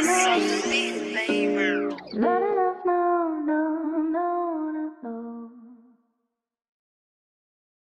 is